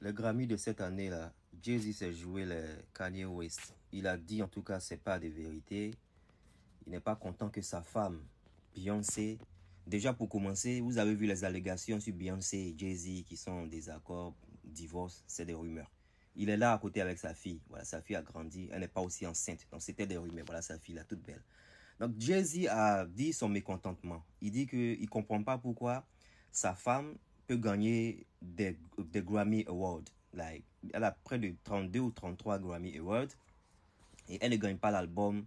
Le Grammy de cette année-là, Jay-Z s'est joué le Kanye West. Il a dit en tout cas, c'est pas de vérité. Il n'est pas content que sa femme, Beyoncé, déjà pour commencer, vous avez vu les allégations sur Beyoncé et Jay-Z qui sont en désaccord, divorce, c'est des rumeurs. Il est là à côté avec sa fille. Voilà, sa fille a grandi, elle n'est pas aussi enceinte. Donc c'était des rumeurs. Voilà sa fille là, toute belle. Donc Jay-Z a dit son mécontentement. Il dit qu'il ne comprend pas pourquoi sa femme peut gagner des, des Grammy Awards. Like, elle a près de 32 ou 33 Grammy Awards et elle ne gagne pas l'album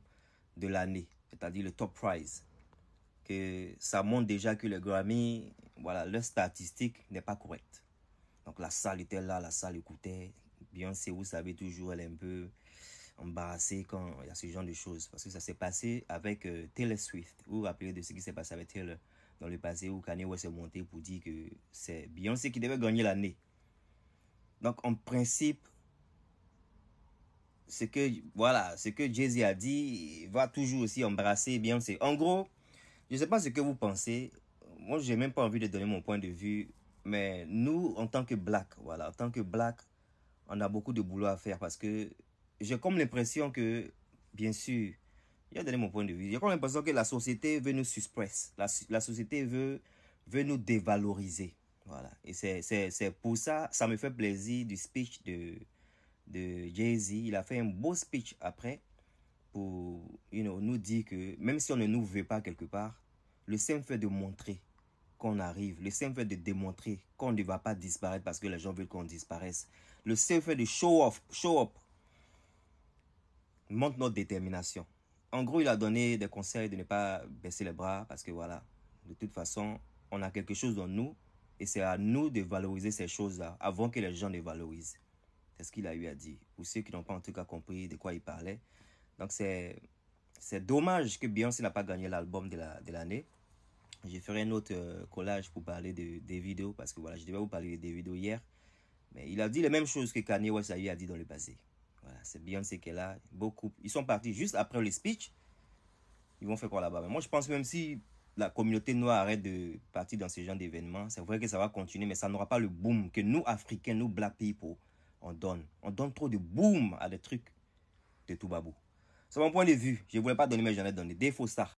de l'année, c'est-à-dire le top prize. Que ça montre déjà que le Grammy, voilà, leur statistique n'est pas correcte. Donc la salle était là, la salle écoutait. Beyoncé, vous savez toujours, elle est un peu embarrassée quand il y a ce genre de choses. Parce que ça s'est passé avec euh, Taylor Swift. Vous vous rappelez de ce qui s'est passé avec Taylor? Dans le passé où Kanye West est monté pour dire que c'est Beyoncé qui devait gagner l'année. Donc en principe, ce que voilà, ce que Jay-Z a dit va toujours aussi embrasser Beyoncé. En gros, je sais pas ce que vous pensez. Moi, j'ai même pas envie de donner mon point de vue, mais nous, en tant que black, voilà, en tant que black, on a beaucoup de boulot à faire parce que j'ai comme l'impression que, bien sûr, il a donné mon point de vue. J'ai comme l'impression que la société veut nous suppresser. La, la, société veut, veut nous dévaloriser. Voilà. Et c'est pour ça, ça me fait plaisir du speech de, de Jay-Z. Il a fait un beau speech après pour you know, nous dire que même si on ne nous veut pas quelque part, le simple fait de montrer qu'on arrive, le simple fait de démontrer qu'on ne va pas disparaître parce que les gens veulent qu'on disparaisse, le simple fait de show off, show up, montre notre détermination. En gros, il a donné des conseils de ne pas baisser les bras parce que voilà, de toute façon, on a quelque chose dans nous et c'est à nous de valoriser ces choses-là avant que les gens les valorisent. C'est ce qu'il a eu à dire. Pour ceux qui n'ont pas en tout cas compris de quoi il parlait. Donc c'est dommage que Beyoncé n'a pas gagné l'album de l'année. La, de J'ai fait un autre euh, collage pour parler de, des vidéos parce que voilà, je devais vous parler des vidéos hier. Mais il a dit les mêmes choses que Kanye West a eu à dire dans le passé. C'est Beyoncé qui est là. Beaucoup. Ils sont partis juste après le speech. Ils vont faire quoi là-bas? Mais moi, je pense même si la communauté noire arrête de partir dans ce genre d'événements, c'est vrai que ça va continuer, mais ça n'aura pas le boom que nous, Africains, nous, Black people, on donne. On donne trop de boom à des trucs de tout babou. C'est mon point de vue. Je ne voulais pas donner, mais j'en ai donné. Faux stars.